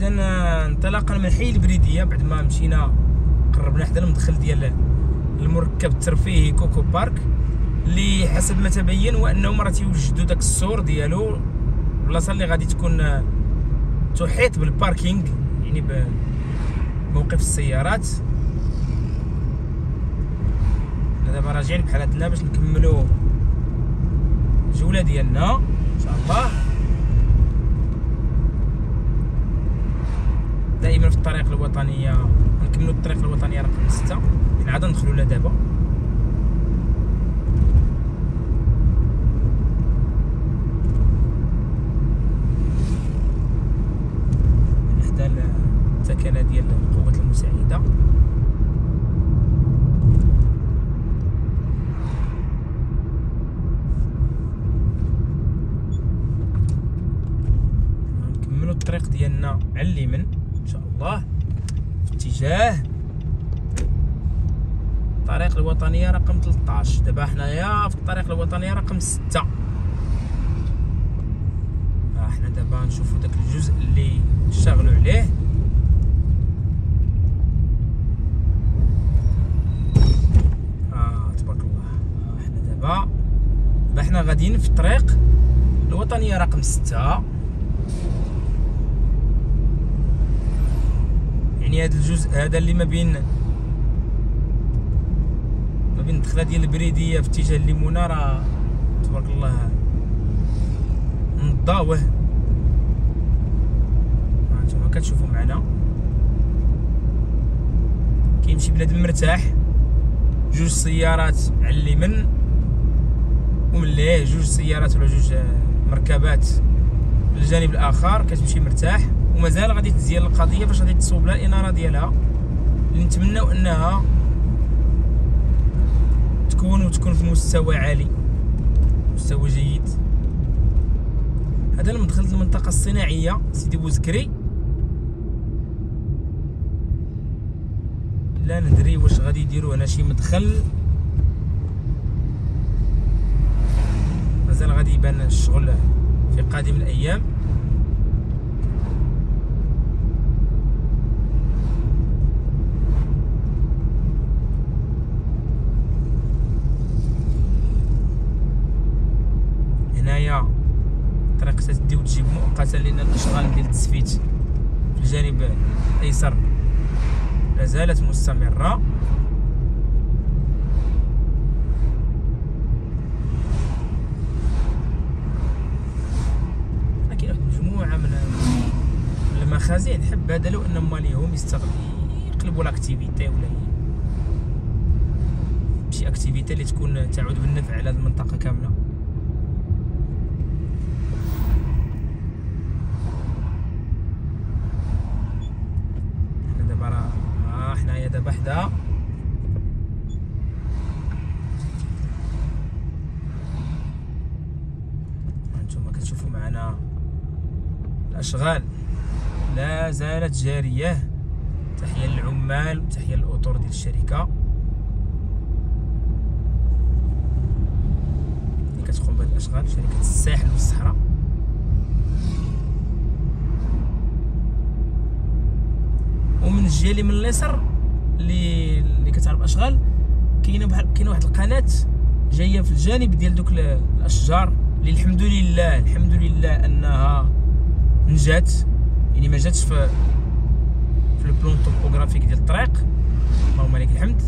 إذا انطلاقا من حي البريدية بعد ما مشينا قربنا حدا المدخل ديال المركب الترفيهي كوكو بارك اللي حسب ما تبين هو انهم راه تيوجدوا داك السور ديالو البلاصه اللي غادي تكون تحيط بالباركينغ يعني بموقف السيارات. دابا راجعين بحالاتنا باش نكملوا الجولة ديالنا إن شاء الله. دائما في الطريق الوطنية نكملوا الطريق الوطنيه رقم 6 حنا عاد ندخلوا لها دابا. 12 دابا حنايا في الطريق الوطنيه رقم 6 آه، حنا دابا نشوفوا داك الجزء اللي اشتغلوا عليه. آه تبارك الله. آه، دابا دابا حنا غاديين في الطريق الوطنيه رقم 6 يعني هذا الجزء هذا اللي ما بين بين الدخله ديال البريدية في اتجاه الليمونة راه تبارك الله نضاوه. هانتوما كتشوفوا معنا. كيمشي بنادم مرتاح. جوج سيارات على اليمين ومن ليه جوج سيارات ولا جوج مركبات الجانب الآخر. كتمشي مرتاح ومازال غادي تزيان القضية فاش غادي تصوب لها الإنارة ديالها. اللي نتمناو أنها تكون وتكون في مستوى عالي مستوى جيد. هذا المدخل المنطقة الصناعية سيدي بوزكري. لا ندري واش غادي يديروا هنا شي مدخل. مازال غادي يبان الشغل في قادم الأيام هنايا طريق تدي مؤقتا لأن الأشغال ديال التسفيت في الجانب الأيسر لا زالت مستمرة. كاين واحد المجموعه من المخازن حب هذا لو أن ماليهم يستغل يقلبوا لاكتيفيتي ولا شي أكتيفيتي اللي تكون تعود بالنفع على المنطقة كاملة حنايا دابا حدا هانتوما كتشوفوا معنا. الأشغال لا زالت جارية. تحية للعمال وتحيه للأطر ديال الشركة. اللي كتقوم بهذه الأشغال شركة الساحل والصحراء. ومن الجهه اللي من اليسر اللي اللي كتعرف أشغال كاينة بحال كاينة واحد القناة جاية في الجانب ديال دوك الأشجار اللي الحمد لله الحمد لله أنها نجات يعني ما جاتش في في البلون توبوغرافيك ديال الطريق. اللهم لك الحمد.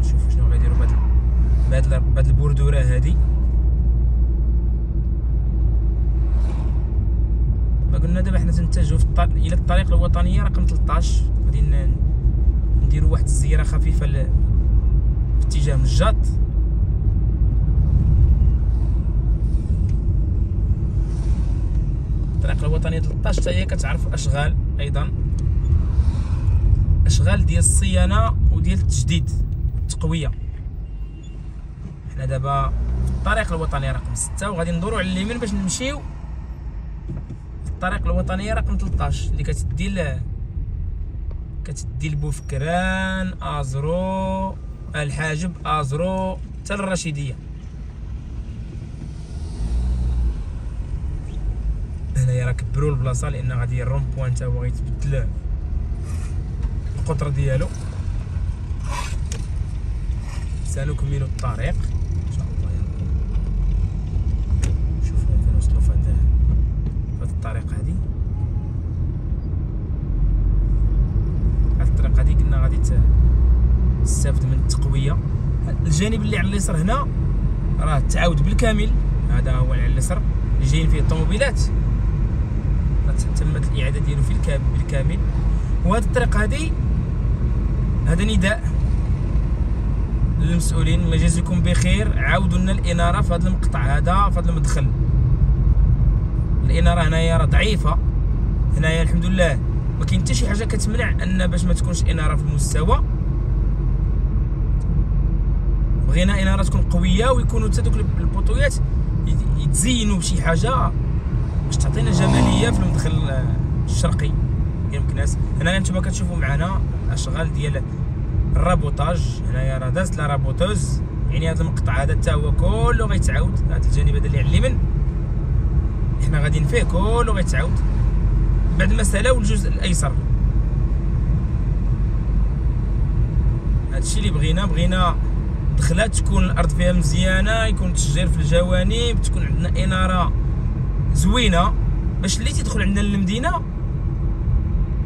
نشوف شنو غيديروا بهاد بهاد البردوره هادي. ما قلنا دابا حنا تنتجهوا إلى الطريق الوطنية رقم 13 غادي نديروا واحد الزيارة خفيفة ل... في اتجاه مجاط الطريق الوطنيه 13 حتى هي كتعرف أشغال أيضا. أشغال ديال الصيانة وديال التجديد التقوية. حنا دابا في الطريق الوطنيه رقم 6 وغادي ندوروا على اليمين باش نمشيو الطريق الوطنيه رقم 13 اللي كتدي ل كتدي لبوفكران أزرو الحاجب أزرو حتى للرشيدية. هنايا راه كبروا البلاصة لأن غادي الروم بوان تا هو غيتبدل القطر ديالو. سنكمل الطريق ان شاء الله يا ربي شوفوا فين وصلوا في هذا في الطريق هذه هذه الطريق هذه غادي تستافد من التقوية. الجانب اللي على اليسار هنا راه تعاود بالكامل. هذا هو على اليسار. اللي جايين فيه الطوموبيلات تمت الإعادة ديالو في الكامل بالكامل. وهذه الطريق هذه هذا نداء للمسؤولين. الله يجازيكم بخير. عاودوا لنا الإنارة في هذا المقطع هذا في هذا المدخل. الاناره هنايا راه ضعيفة. هنايا الحمد لله ما كاين حتى شي حاجة كتمنع أن باش ما تكونش إنارة في المستوى. بغينا إنارة تكون قوية ويكونوا حتى دوك البوطويات يتزينوا بشي حاجة باش تعطينا جمالية في المدخل الشرقي. ديال مكناس هنا نتوما كتشوفوا معنا اشغال ديال الرابوطاج هنايا راه دازت لا رابوتوز. يعني هذا المقطع هذا حتى هو كله غيتعاود. هذا الجانب هذا اللي على اليمين حنا غاديين فيه كله غيتعاود. بعد المسألة والجزء الأيسر. هادشي اللي بغينا بغينا دخلات تكون الأرض فيها مزيانة يكون تشجير في الجوانب تكون عندنا إنارة زوينة. باش اللي تيدخل عندنا للمدينة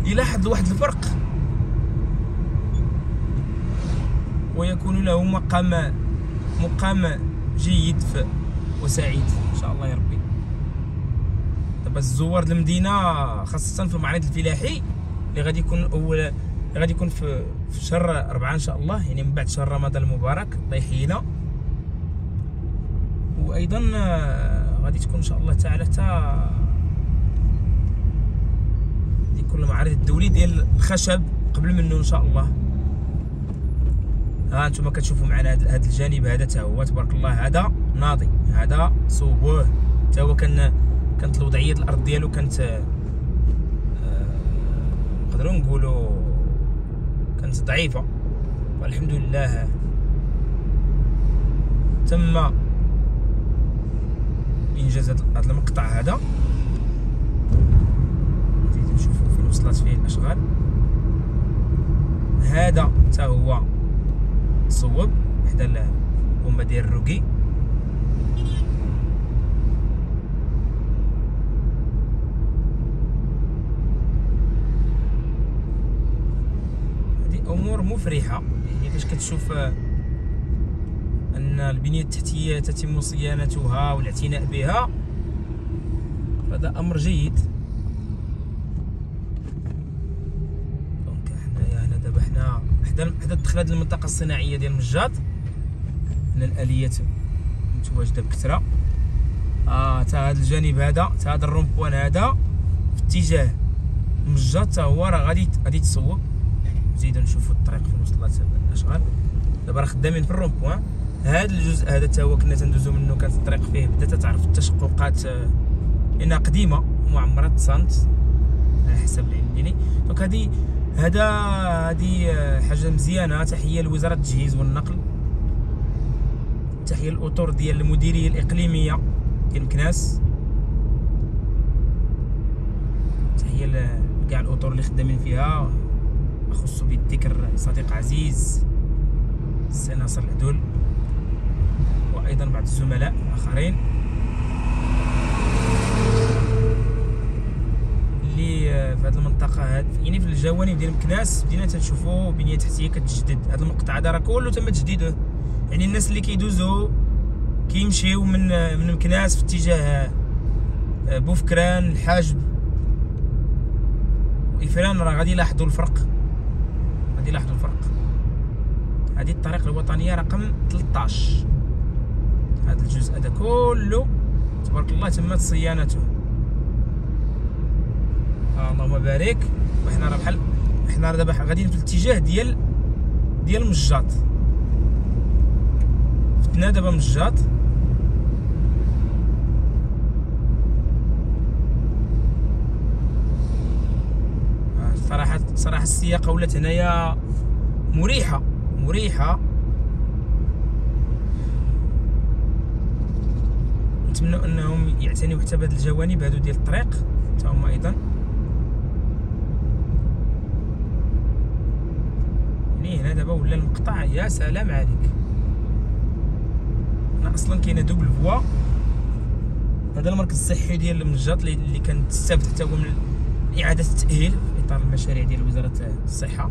يلاحظ واحد الفرق. ويكون له مقام مقام جيد وسعيد. إن شاء الله يا ربي. دابا الزوار المدينة خاصة في المعرض الفلاحي اللي غادي يكون اول غادي يكون في في شهر أربعة إن شاء الله يعني من بعد شهر رمضان المبارك الله يحيينا. وأيضا غادي تكون إن شاء الله تعالى حتى يكون المعرض الدولي ديال الخشب قبل منه إن شاء الله. ها أنتم كتشوفوا معنا هذا الجانب هذا حتى هو تبارك الله هذا ناضي هذا صوبوه حتى هو كان كانت الوضعية الأرض ديالو كانت آه، نقدروا نقولوا كانت ضعيفة. والحمد لله تم إنجاز هذا المقطع هذا. نشوفوا فين وصلت فيه الأشغال. هذا حتى هو صوب حدا البومبا ديال الروكي هذه امور مفرحه. يعني فاش كتشوف ان البنيه التحتيه تتم صيانتها والاعتناء بها؟ هذا أمر جيد. حدا حدا الدخله ديال المنطقة الصناعيه ديال مجاط. هنا الاليات متواجده بكثره. آه تا هذا الجانب هذا تا هذا ال rond-point هذا في اتجاه مجاط تا هو راه غادي غادي تصوب نزيدو نشوفو الطريق فين وصلت الأشغال. دابا راه خدامين في ال rond-point هذا الجزء هذا تا هو كنا تندوزو منه كانت الطريق فيه بدات تعرف التشققات لانها قديمة وعمرها تصانت على حسب العلم ديالي دونك هذه هذا هذه حاجة مزيانة تحية لوزارة التجهيز والنقل. تحية الاطر ديال المديرية الإقليمية ديال مكناس تحية لكاع الأطر اللي خدامين فيها. اخص بالذكر صديق عزيز السي ناصر العدول وأيضا بعض الزملاء الآخرين. اللي في هذه المنطقة هاد يعني في الجوانب ديال مكناس بدينا تنشوفوا بنية تحتية كتجدد. هذا المقطع هذا راه كله تم تجديده. يعني الناس اللي كيدوزوا كيمشيو من من مكناس في اتجاه آه، بوفكران الحاجب. وإفران راه غادي يلاحظوا الفرق. غادي يلاحظوا الفرق. هذه الطريق الوطنية رقم 13 هذا الجزء هذا كله تبارك الله تمت صيانته. اللهم بارك. وحنا راه بحال حنا دابا غاديين في الاتجاه ديال ديال مجاط فتنا دابا مجاط صراحة السياقة ولات هنايا مريحة مريحة. نتمنى أنهم يعتنيوا حتى بهذه الجوانب هادو ديال الطريق حتى هما أيضا. يعني هنا دابا ولا المقطع. يا سلام عليك. هنا أصلا كاينة دوبل فوا. هذا المركز الصحي ديال المنجاط اللي كان تستافد حتى هو من إعادة التأهيل في اطار المشاريع ديال وزارة الصحة. آه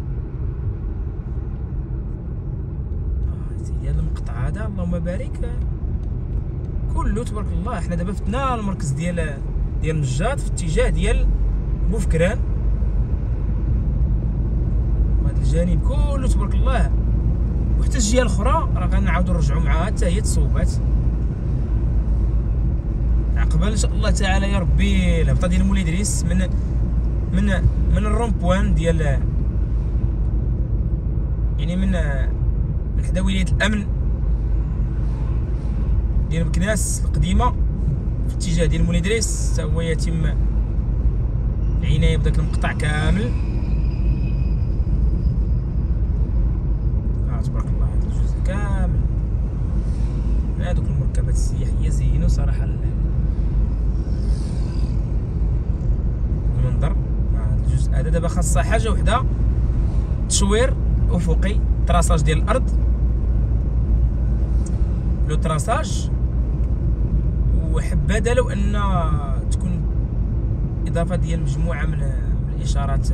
هذا المقطع هذا اللهم بارك. كله تبارك الله. حنا دابا فتنا المركز ديال ديال النجاط في اتجاه ديال بوفكران. وهذا الجانب كله تبارك الله. وحتى الجهة الأخرى راه غنعاودو نرجعوا معاها حتى هي تصوبات. عقبال إن شاء الله تعالى يا ربي الهبطة ديال مولاي إدريس من من من الرومبوان ديال يعني من من حدا ولاية الأمن ديال مكناس القديمة في اتجاه ديال مولاي ادريس حتى هو يتم العناية بداك المقطع كامل. آه تبارك الله هذا الجزء كامل. هذوك المركبات السياحية زينوا صراحة. المنظر. هذا دابا خاصها حاجة وحدة. تشوير أفقي traçage ديال الأرض. le traçage. وحبذا لو أن تكون إضافة ديال مجموعة من الإشارات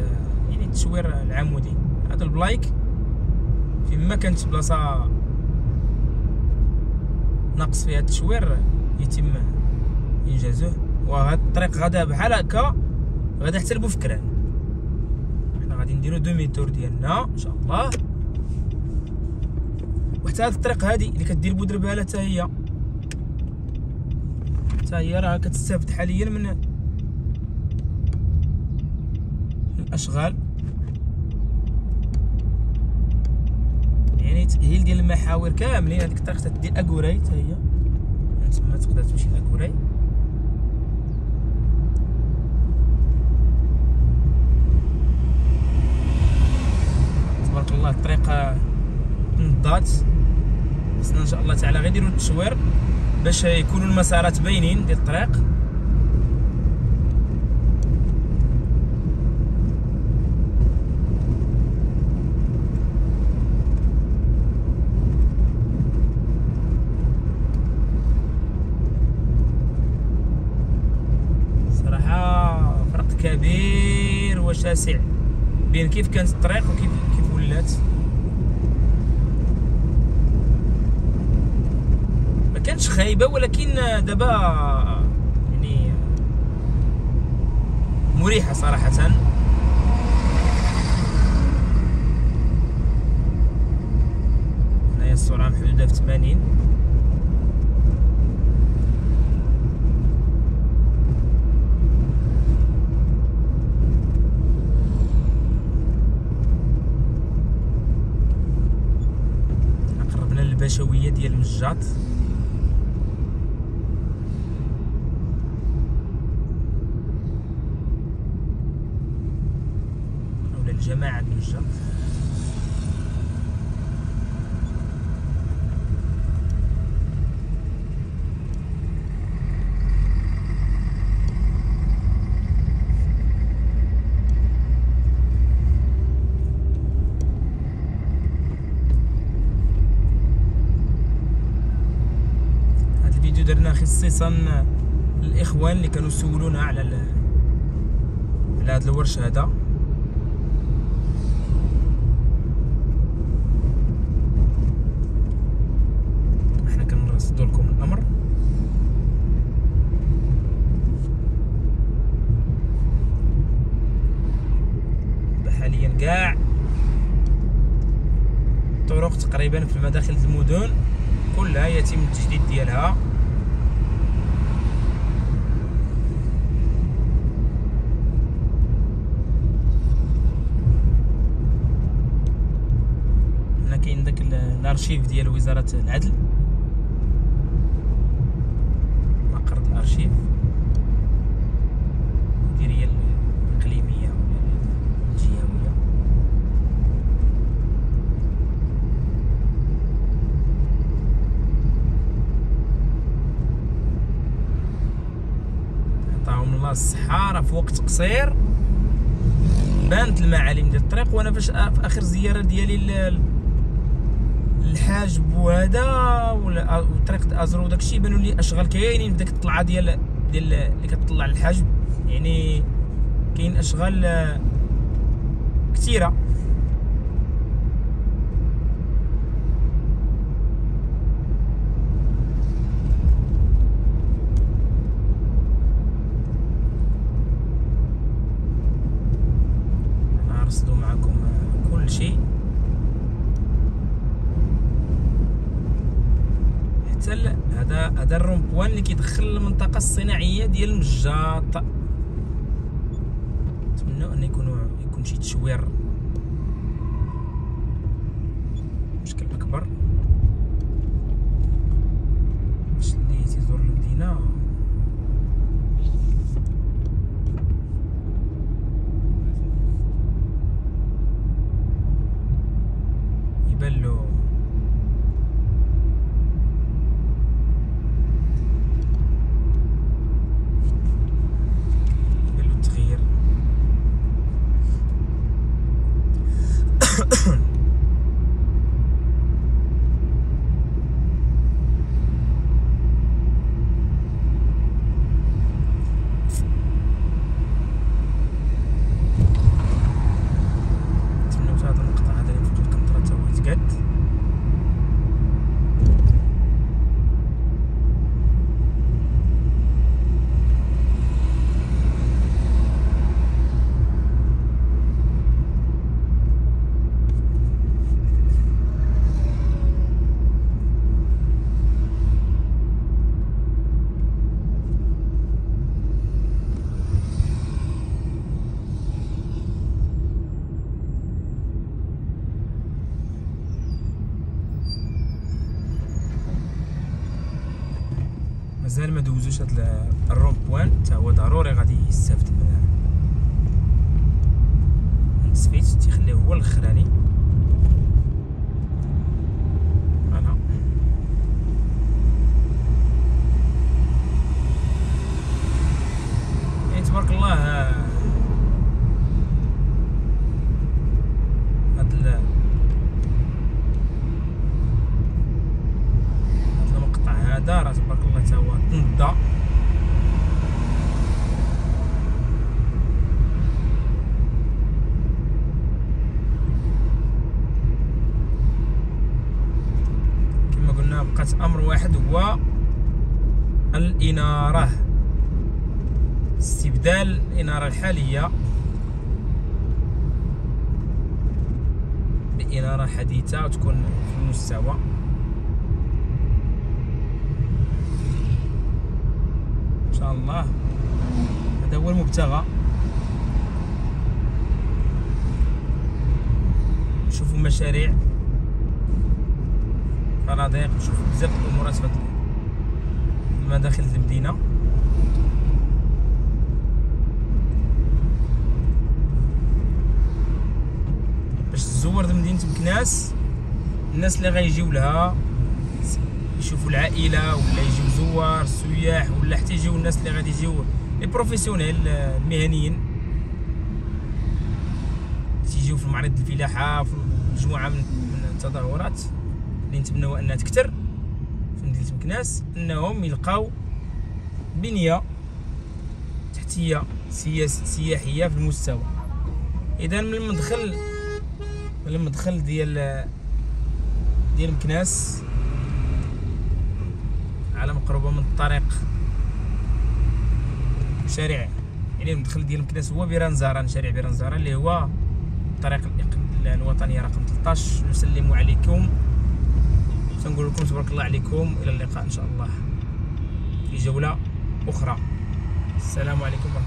يعني التشوير العمودي. هذا ال plaques فيما كانت بلاصة ناقص فيها التشوير يتم إنجازه. وهذا الطريق غدا بحال هكا غدا حتى لبوفكران غادي نديرو دومي تور ديالنا إن شاء الله. وحتى هاد الطريق هادي اللي كدير بودرباله حتى هي. حتى هي راه كتستافد حاليا من الأشغال. يعني تأهيل ديال المحاور كاملين هذيك الطريق تدي اكوراي حتى هي. تما تقدر تمشي لاكوراي تبارك الله الطريق نضات خصنا إن شاء الله تعالى غير يديروا التصوير باش يكونوا المسارات باينين ديال الطريق. كبير وشاسع بين كيف كانت الطريق وكيف ولات كانتش خايبة ولكن دابا يعني مريحة صراحة. هنايا السرعه محدودة في 80 قربنا للبشويه ديال المجاط جماعة النجار هذا خصيصا للاخوان اللي كانوا يسولونا على على هذا الورش هذا. لكم الأمر. حاليا كاع الطرق تقريبا في مداخل المدن كلها يتم التجديد ديالها هنا كاين داك الأرشيف ديال وزارة العدل. الأرشيف. المديريه الإقليمية الجهوية. الله الصحه راه في وقت قصير. بانت المعالم ديال الطريق وأنا فاش في آخر زيارة ديالي الحاجب وهذا ولا طريق أزرو وداكشي بانوا لي أشغال كاينين ديك الطلعة ديال ديال اللي كتطلع للحاجب يعني كاين أشغال كثيره هذا ال rond-point اللي كيدخل المنطقة الصناعية ديال المجاط. نتمنى أن يكونوا يكون شي تشوير. بشكل أكبر باش اللي تيزور المدينة يبان له مازال ما دوزوش هاد الروم بوان حتى هو ضروري غادي يستافد من من التسفيت تيخليه هو الأخراني. يعني تبارك الله تنضى كما قلنا بقات أمر واحد هو الإنارة. استبدال الإنارة الحالية بإنارة حديثة وتكون في المستوى. الله. هذا هو المبتغى. نشوفوا مشاريع. فنادق. نشوفوا بزاف الامورات في المداخل المدينة. باش تزور مدينه مكناس الناس اللي غيجيو لها. يشوفوا العائلة ولا يجيو زوار السياح ولا حتى يجيو الناس اللي غادي يجيو لي بروفيسيونيل المهنيين. تيجيو في معرض الفلاحة في مجموعة من التظاهرات اللي نتمنوا أنها تكثر في مدينة مكناس أنهم يلقاو بنية تحتية سياحية في المستوى. إذا من المدخل من المدخل ديال ديال مكناس على مقربه من الطريق. شارع يعني المدخل ديال مكناس هو بيران زهران شارع بيران زهران اللي هو الطريق الوطنيه رقم 13 نسلم عليكم. تنقول لكم تبارك الله عليكم. إلى اللقاء إن شاء الله. في جولة أخرى. السلام عليكم ورحمة